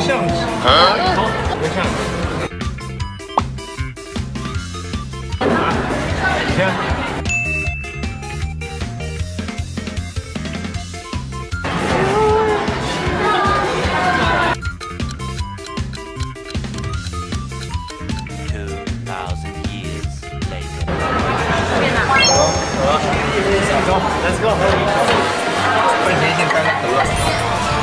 相机，好，一个相机。啊，行。Let's go，赚钱先干个头。老爽。它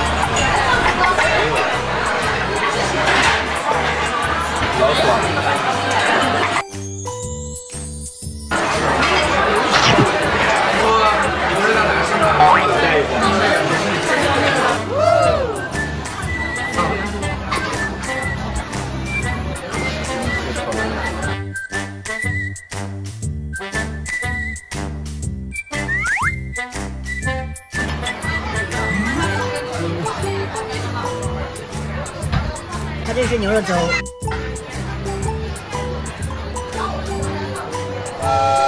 这是牛肉粥。Bye.